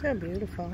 So beautiful.